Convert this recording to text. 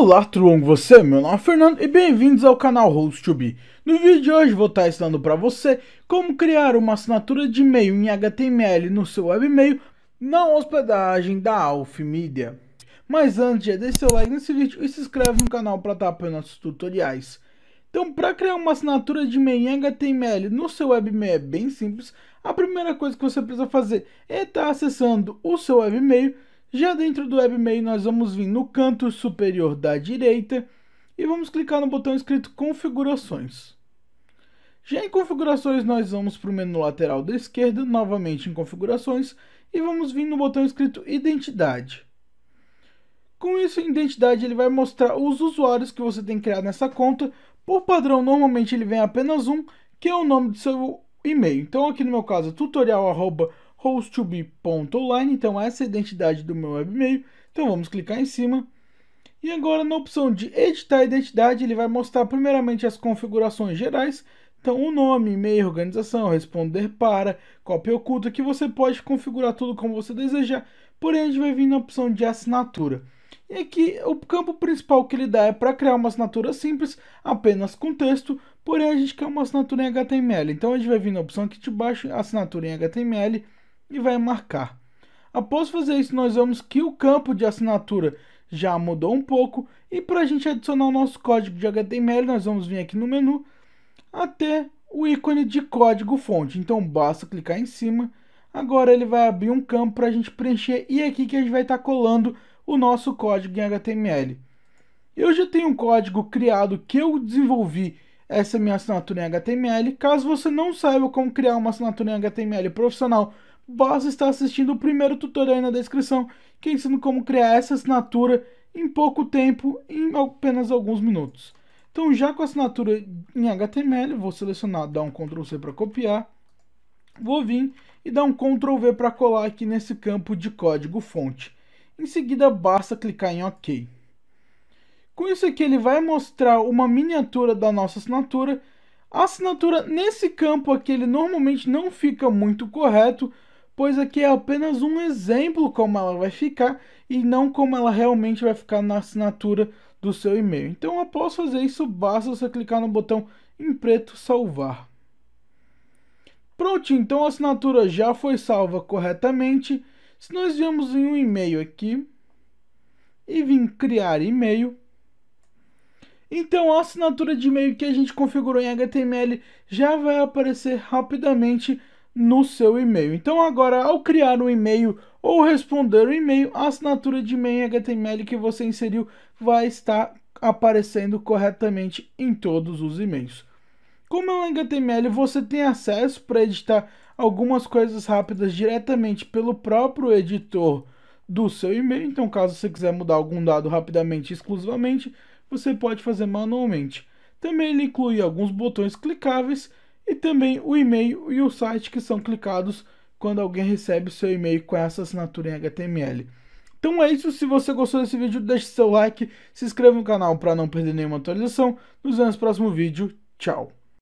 Olá, com você? Meu nome é Fernando e bem-vindos ao canal HostTube. No vídeo de hoje vou estar ensinando para você como criar uma assinatura de e-mail em HTML no seu webmail na hospedagem da Alf Media. Mas antes, já deixe seu like nesse vídeo e se inscreve no canal para estar apoiando nossos tutoriais. Então, para criar uma assinatura de e-mail em HTML no seu webmail é bem simples. A primeira coisa que você precisa fazer é estar acessando o seu webmail já dentro do webmail, nós vamos vir no canto superior da direita e vamos clicar no botão escrito Configurações. Já em Configurações, nós vamos para o menu lateral da esquerda, novamente em Configurações, e vamos vir no botão escrito Identidade. Com isso, em Identidade, ele vai mostrar os usuários que você tem criado nessa conta. Por padrão, normalmente ele vem apenas um, que é o nome do seu e-mail. Então, aqui no meu caso, tutorial@ host2be.online, então essa é a identidade do meu webmail. Então vamos clicar em cima. E agora na opção de editar a identidade, ele vai mostrar primeiramente as configurações gerais. Então o nome, e-mail, organização, responder para, cópia oculta, que você pode configurar tudo como você desejar. Porém a gente vai vir na opção de assinatura. E aqui o campo principal que ele dá é para criar uma assinatura simples, apenas com texto, porém a gente quer uma assinatura em HTML. Então a gente vai vir na opção aqui de baixo, assinatura em HTML, e vai marcar. Após fazer isso, nós vemos que o campo de assinatura já mudou um pouco e para a gente adicionar o nosso código de HTML, nós vamos vir aqui no menu até o ícone de código fonte. Então basta clicar em cima. Agora ele vai abrir um campo para a gente preencher e é aqui que a gente vai estar tá colando o nosso código em HTML. Eu já tenho um código criado que eu desenvolvi essa minha assinatura em HTML. Caso você não saiba como criar uma assinatura em HTML profissional, basta estar assistindo o primeiro tutorial na descrição, que ensina como criar essa assinatura em pouco tempo, em apenas alguns minutos. Então, já com a assinatura em HTML, vou selecionar, dar um Ctrl C para copiar, vou vir e dar um Ctrl V para colar aqui nesse campo de código fonte. Em seguida, basta clicar em OK. Com isso aqui, ele vai mostrar uma miniatura da nossa assinatura. A assinatura nesse campo aqui, ele normalmente não fica muito correto, pois aqui é apenas um exemplo como ela vai ficar e não como ela realmente vai ficar na assinatura do seu e-mail. Então, após fazer isso, basta você clicar no botão em preto salvar. Pronto, então a assinatura já foi salva corretamente. Se nós viemos em um e-mail aqui e vim criar e-mail, então a assinatura de e-mail que a gente configurou em HTML já vai aparecer rapidamente no seu e-mail. Então agora, ao criar um e-mail ou responder o um e-mail, a assinatura de e-mail HTML que você inseriu vai estar aparecendo corretamente em todos os e-mails. Como é um HTML, você tem acesso para editar algumas coisas rápidas diretamente pelo próprio editor do seu e-mail. Então, caso você quiser mudar algum dado rapidamente, exclusivamente, você pode fazer manualmente. Também ele inclui alguns botões clicáveis e também o e-mail e o site que são clicados quando alguém recebe seu e-mail com essa assinatura em HTML. Então é isso, se você gostou desse vídeo, deixe seu like, se inscreva no canal para não perder nenhuma atualização. Nos vemos no próximo vídeo. Tchau!